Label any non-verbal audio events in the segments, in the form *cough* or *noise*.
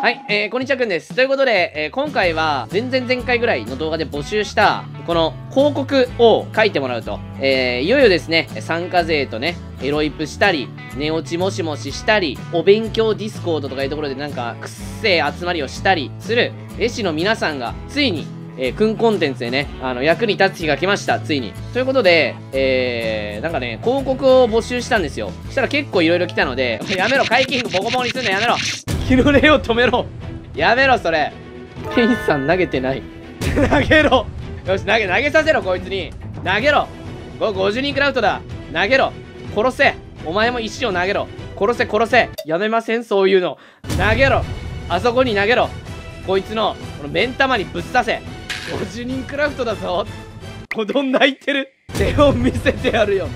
はい、えー、こんにちは KUNです。ということで、えー、今回は、前々前回ぐらいの動画で募集した、この広告を書いてもらうと、えー、いよいよですね、参加勢とね、エロイプしたり、寝落ちもしもししたり、お勉強ディスコードとかいうところでなんか、くっせー集まりをしたりする、絵師の皆さんが、ついに、えー、 KUNコンテンツでね、あの、役に立つ日が来ました、ついに。ということで、えー、なんかね、広告を募集したんですよ。そしたら結構いろいろ来たので、やめろ、景観ボコボコにすんのやめろ日の出を止めろ。やめろ、それ。店員さん投げてない。投げろ。よし、投げ、投げさせろ、こいつに。投げろ。こ50人クラウドだ。投げろ。殺せ。お前も石を投げろ。殺せ殺せ。やめませんそういうの。投げろ。あそこに投げろ。こいつのこの目ん玉にぶっ刺せ。50人クラフトだぞ。子供泣いてる。手を見せてやるよ。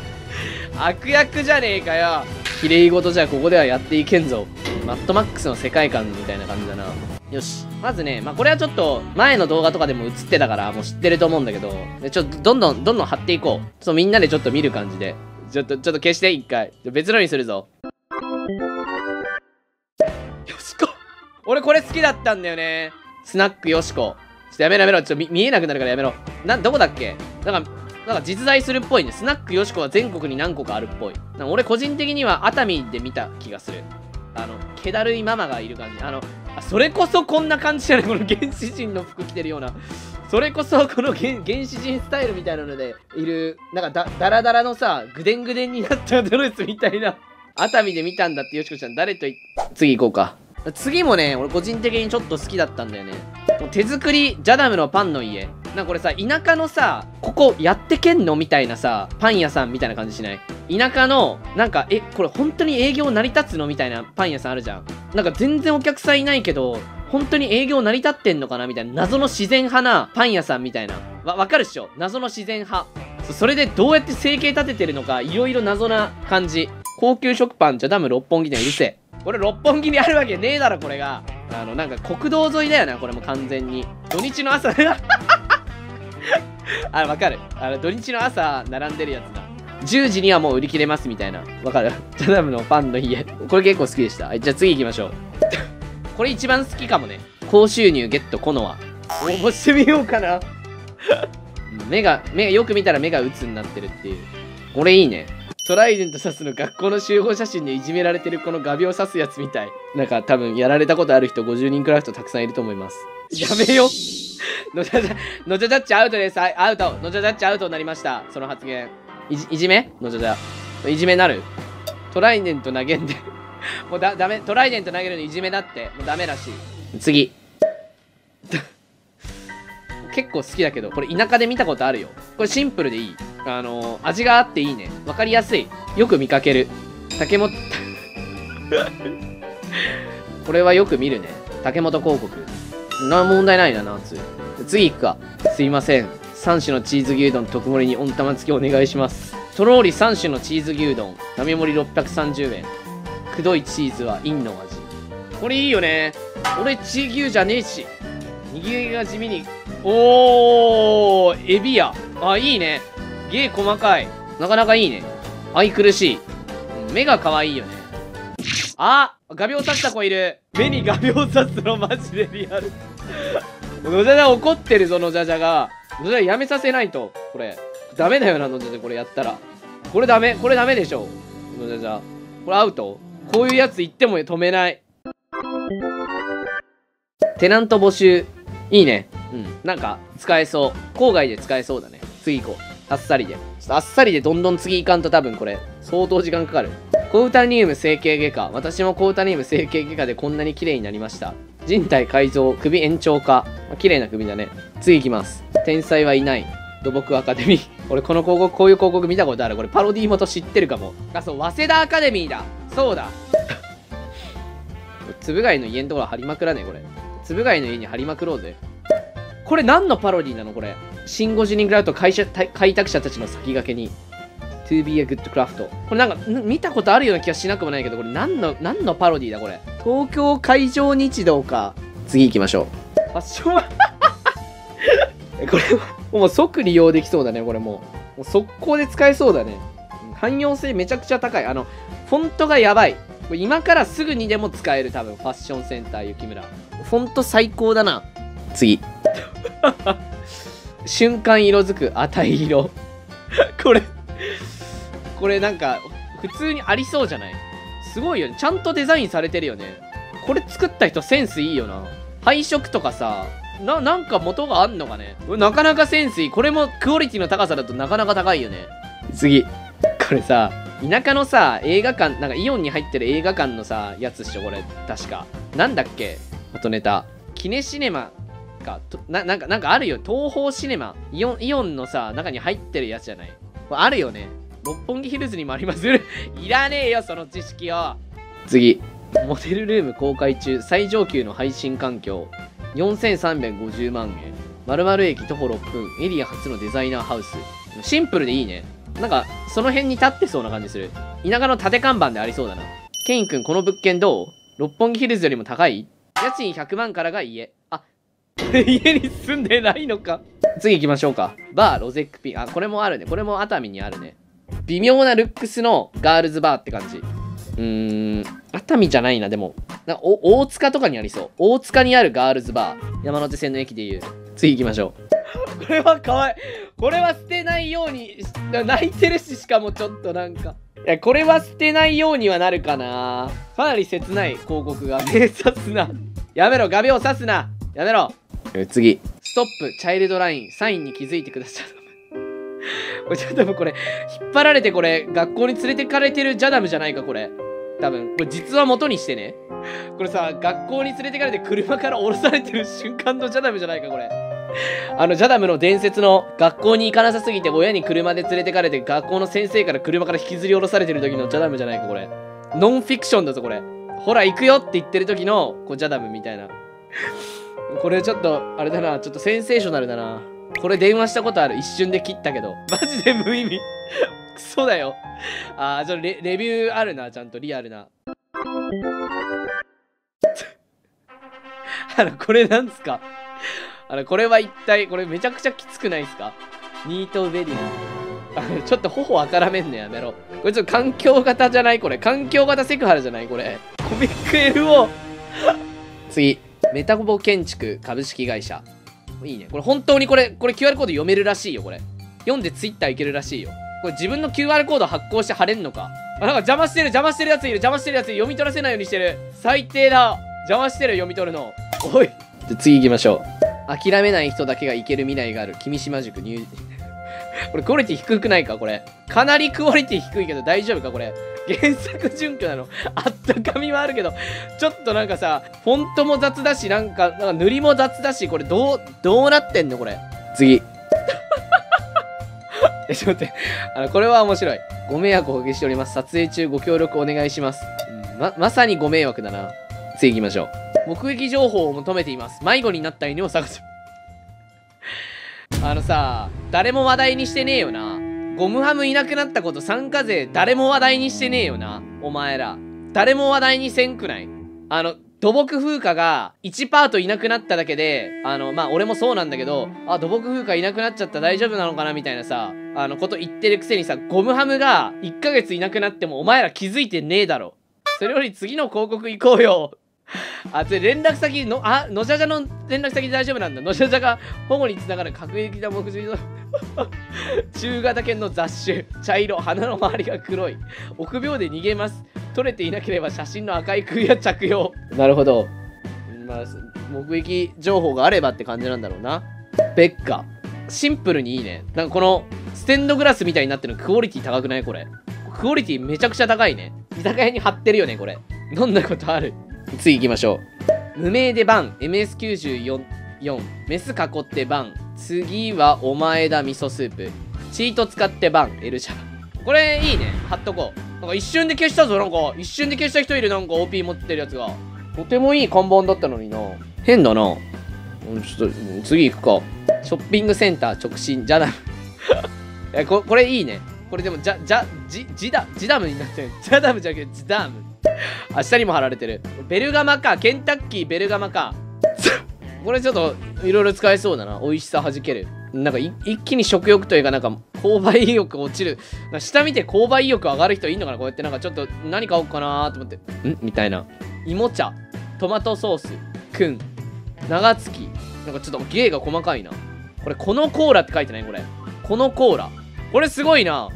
悪役じゃねえかよ。綺麗事じゃここではやっていけんぞマッドマックスの世界観みたいな感じだな。よし。まずねまあこれはちょっと前の動画とかでも映ってたからもう知ってると思うんだけどでちょっとどんどんどんどん貼っていこう。ちょっとみんなでちょっと見る感じで。ちょっとちょっと消して一回。別のにするぞ。よしこ。俺これ好きだったんだよね。スナックよしこ。ちょっとやめろやめろ。ちょっと見えなくなるからやめろ。などこだっけ？なんかなんか実在するっぽいね。スナックよしこは全国に何個かあるっぽい。なんか俺個人的には熱海で見た気がする。あの気だるいママがいる感じ。あのそれこそこんな感じじゃない？この原始人の服着てるような。それこそこの原始人スタイルみたいなのでいるなんかだダラダラのさぐでんぐでんになったドレスみたいな熱海で見たんだってよしこちゃん。誰と次行こうか。次もね俺個人的にちょっと好きだったんだよね。手作りジャダムのパンの家。なんかこれさ田舎のさここやってけんのみたいなさパン屋さんみたいな感じしない？田舎のなんかえこれ本当に営業成り立つのみたいなパン屋さんあるじゃん。なんか全然お客さんいないけど本当に営業成り立ってんのかなみたいな謎の自然派なパン屋さんみたいな。わわかるっしょ？謎の自然派。それでどうやって生計立ててるのかいろいろ謎な感じ。高級食パンジャダム六本木店うるせ。えこれ六本木にあるわけねえだろこれが。あのなんか国道沿いだよなこれも完全に。土日の朝 *laughs* あわかる。あの土日の朝並んでるやつだ。10時にはもう売り切れますみたいな。わかる。ジャダムのパンの家。これ結構好きでした。はいじゃあ次行きましょう。*laughs* これ一番好きかもね。高収入ゲットコノア。応募してみようかな目が目がよく見たら目が鬱になってるっていう。これいいねトライデント刺すの学校の集合写真でいじめられてるこの画鋲刺すやつみたい。なんか多分やられたことある人50人くらい人たくさんいると思います。*laughs* やめよのじゃじゃのじゃじゃっちアウトです。はいアウト。のじゃじゃっちアウトになりました。その発言。いじいじめ？のじゃじゃいじめなる？トライデント投げんで。もうだダメ。トライデント投げるのいじめだって。もうダメらしい。次。*laughs* 結構好きだけどこれ田舎で見たことあるよ。これシンプルでいいあのー、味があっていいね。わかりやすい。よく見かける。竹本 *laughs* これはよく見るね。竹本広告。な問題ないな夏次行くか。すいません。3種のチーズ牛丼特盛りに温玉付きお願いします。とろーり3種のチーズ牛丼。並盛り630円。くどいチーズは陰の味。これいいよね。俺チー牛じゃねえし。握りが地味に。おーエビや。あいいね芸細かい。なかなかいいね。愛くるしい。目が可愛いよね。あ画鋲刺した子いる。目に画鋲刺すのマジでリアル。のじゃじゃ怒ってるぞのじゃじゃがのじゃじゃやめさせないとこれ。ダメだよなのじゃじゃこれやったら。これダメこれダメでしょのじゃじゃこれアウト。こういうやつ言っても止めない。テナント募集。いいね。うん。なんか使えそう。郊外で使えそうだね。次行こうあっさりでちょっとあっさりでどんどん次行かんと多分これ相当時間かかる。コウタニウム整形外科。私もコウタニウム整形外科でこんなに綺麗になりました。人体改造首延長化。綺麗な首だね次行きます。天才はいない。土木アカデミー俺この広告こういう広告見たことある。これパロディ元知ってるかも。あそう早稲田アカデミーだ。そうだ。*laughs* つぶ貝の家のところ貼りまくらねこれ。つぶ貝の家に貼りまくろうぜ。これ何のパロディなのこれ。シン・ゴジリングラウト開開拓者たちの先駆けに To be a good craft これなんか見たことあるような気がしなくもないけどこれ何の何のパロディだこれ。東京海上日動か。次行きましょう。ファッションはこれはもう即利用できそうだねこれも。うもう速攻で使えそうだね。汎用性めちゃくちゃ高い。あのフォントがやばい。これ今からすぐにでも使える多分ファッションセンター雪村。フォント最高だな。次 *laughs* 瞬間色づく値色。*laughs* これこれなんか普通にありそうじゃない？すごいよね。ちゃんとデザインされてるよね。これ作った人センスいいよな。配色とかさななんか元があんのかね？なかなかセンスいい。これもクオリティの高さだとなかなか高いよね。次。これさ田舎のさ映画館なんかイオンに入ってる映画館のさやつっしょこれ。確か。なんだっけ？元ネタ。キネシネマ。かななんかなんかあるよ。東宝シネマ。イオンイオンのさ中に入ってるやつじゃない？これあるよね。六本木ヒルズにもあります。*laughs* いらねえよその知識を。次。モデルルーム公開中。最上級の配信環境。4350万円。〇〇駅徒歩6分。エリア初のデザイナーハウス。シンプルでいいね。なんかその辺に立ってそうな感じする。田舎の縦看板でありそうだな。ケイン君この物件どう？六本木ヒルズよりも高い？家賃100万からが家。あ家に住んでないのか。次行きましょうか。バーロゼックピン。あこれもあるね。これも熱海にあるね。微妙なルックスのガールズバーって感じ。うーん。熱海じゃないな。でもなお大塚とかにありそう。大塚にあるガールズバー。山手線の駅でいう。次行きましょう。*laughs* これはかわいこれは捨てないように泣いてるししかもちょっとなんか。いやこれは捨てないようにはなるかな。かなり切ない広告が。目刺すな。やめろ。画鋲刺すな。やめろ。次。ストップチャイルドライン。サインに気づいてください。*laughs* これちょっとこれ引っ張られてこれ学校に連れてかれてるジャダムじゃないかこれ。多分これ実は元にしてね。これさ学校に連れてかれて車から降ろされてる瞬間のジャダムじゃないかこれ。あのジャダムの伝説の学校に行かなさすぎて親に車で連れてかれて学校の先生から車から引きずり下ろされてる時のジャダムじゃないかこれ。ノンフィクションだぞこれ。ほら行くよって言ってる時のこうジャダムみたいな。これちょっとあれだなちょっとセンセーショナルだな。これ電話したことある。一瞬で切ったけど。*laughs* マジで無意味。クソだよ。あーちょっとレレビューあるな。ちゃんとリアルな。*laughs* あのこれなんすか？あのこれは一体これめちゃくちゃきつくないですか？ニートベリー。*laughs* ちょっと頬あからめんのやめろ。これちょっと環境型じゃない？これ。環境型セクハラじゃない？これ。コミック LO 次メタボ建築株式会社。いいね。これ本当にこれこれ QR コード読めるらしいよこれ。読んで Twitter いけるらしいよ。これ自分の QR コード発行して貼れんのか。あなんか邪魔してる邪魔してるやついる邪魔してるやつ読み取らせないようにしてる。最低だ。邪魔してる読み取るの。おい。じゃ次行きましょう。諦めない人だけがいける未来がある。君島塾入これクオリティ低くないかこれ。かなりクオリティ低いけど大丈夫かこれ。原作準拠なの。あったかみはあるけどちょっとなんかさフォントも雑だしなんかなんか塗りも雑だしこれどうどうなってんのこれ。次。*laughs* えちょっと待って。あのこれは面白い。ご迷惑をおかけしております。撮影中ご協力お願いします、うん、ままさにご迷惑だな。次行きましょう。目撃情報を求めています。迷子になった犬を探す。あのさ誰も話題にしてねえよな。ゴムハムいなくなったこと参加税誰も話題にしてねえよなお前ら。誰も話題にせんくない？あの土木風花が1パートいなくなっただけであのまあ俺もそうなんだけどあ土木風花いなくなっちゃった大丈夫なのかなみたいなさあのこと言ってるくせにさゴムハムが1ヶ月いなくなってもお前ら気づいてねえだろ。それより次の広告行こうよ。*laughs* あ、つ連絡先の、あ、のじゃじゃの連絡先大丈夫なんだ。のじゃじゃが保護につながる各駅だ目次の *laughs* 中型犬の雑種。茶色、鼻の周りが黒い。臆病で逃げます。撮れていなければ写真の赤い釘は着用。なるほど。まあ、目撃情報があればって感じなんだろうな。ベッカ。シンプルにいいね。なんかこの、ステンドグラスみたいになってるのクオリティ高くない？これ。クオリティめちゃくちゃ高いね。居酒屋に貼ってるよね、これ。飲んだことある？次行きましょう。無名でバン、MS94、4メス囲ってバン。次はお前だ味噌スープ。チート使ってバン、エルシャ。これいいね。貼っとこう。なんか一瞬で消したぞ。なんか一瞬で消した人いる。なんか OP 持ってるやつが。とてもいい看板だったのにな。変だな。うんちょっと、次行くか。ショッピングセンター直進、ジャダム。*laughs* えここれいいね。これでも、じゃ、じゃ、じ、ジダ、ジダムになってる。ジャダムじゃなくて、ジダム。あ、下にも貼られてる。ベルガマか。ケンタッキーベルガマか。これちょっと、いろいろ使えそうだな。美味しさはじける。なんか一気に食欲というか、なんか購買意欲落ちる。下見て購買意欲上がる人いんのかな？こうやってなんかちょっと何買おうかなと思って。ん？みたいな。芋茶、トマトソース、くん、長月。なんかちょっと芸が細かいな。これ、このコーラって書いてない？これ。このコーラ。これすごいな。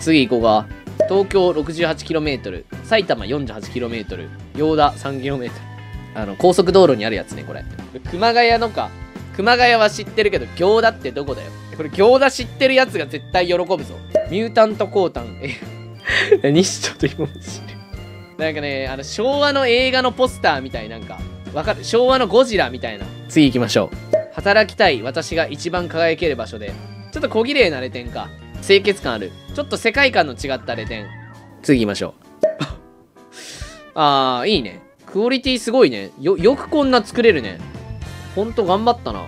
次行こうか。東京 68km、埼玉 48km、行田 3km。あの、高速道路にあるやつね、これ。熊谷のか。熊谷は知ってるけど、行田ってどこだよ。これ、行田知ってるやつが絶対喜ぶぞ。ミュータントコータン。え、*laughs* 西とと今も知る。なんかね、あの、昭和の映画のポスターみたいなんか、わかる？昭和のゴジラみたいな。次行きましょう。働きたい私が一番輝ける場所で。ちょっと小綺麗なレ点か。清潔感ある。ちょっと世界観の違ったレ点。次行きましょう。*laughs* あー、いいね。クオリティすごいね。よ、よくこんな作れるね。ほんと頑張ったな。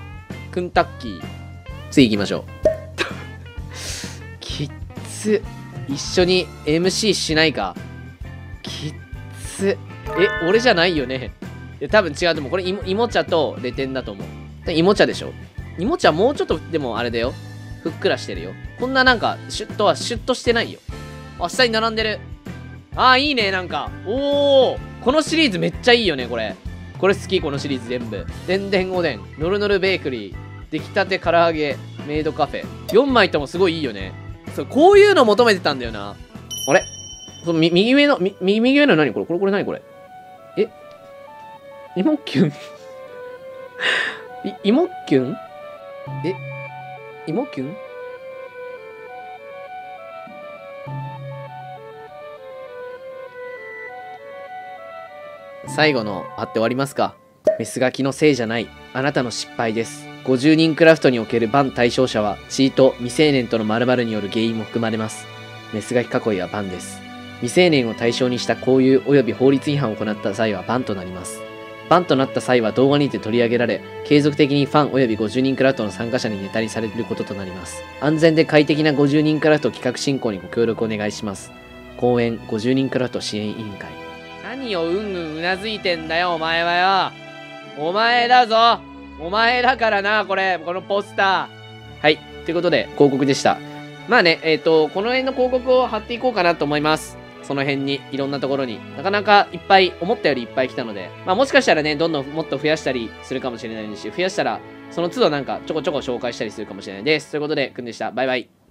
クンタッキー。次行きましょう。*laughs* きっつ。一緒に MC しないか。きっつ。え、俺じゃないよね。いや、多分違う。でもこれ芋、芋茶とレテンだと思う。芋茶でしょ芋茶もうちょっと、でもあれだよ。ふっくらしてるよ。こんななんか、シュッとはシュッとしてないよ。あ、下に並んでる。ああ、いいね、なんか。おおこのシリーズめっちゃいいよね、これ。これ好き、このシリーズ全部。でんでんおでん、のるのるベークリー、出来たて唐揚げ、メイドカフェ。4枚ともすごいいいよね。そう、こういうの求めてたんだよな。あれ？その右上の、み右上の何これ？これこれ何これ？え？芋キュン？*laughs* い、芋キュン？え？芋キュン？最後の貼って終わりますか？メスガキのせいじゃない。あなたの失敗です。50人クラフトにおけるバン対象者は、チート、未成年との〇〇による原因も含まれます。メスガキ囲いはバンです。未成年を対象にした交友及び法律違反を行った際はバンとなります。バンとなった際は動画にて取り上げられ、継続的にファン及び50人クラフトの参加者にネタにされることとなります。安全で快適な50人クラフト企画進行にご協力お願いします。公演50人クラフト支援委員会。何をうんうんうなずいてんだよ、お前はよ。お前だぞ。お前だからな、これ、このポスター。はい。ということで、広告でした。まあね、えっ、ー、と、この辺の広告を貼っていこうかなと思います。その辺に、いろんなところに。なかなかいっぱい、思ったよりいっぱい来たので、まあもしかしたらね、どんどんもっと増やしたりするかもしれないし、増やしたら、その都度なんかちょこちょこ紹介したりするかもしれないです。ということで、くんでした。バイバイ。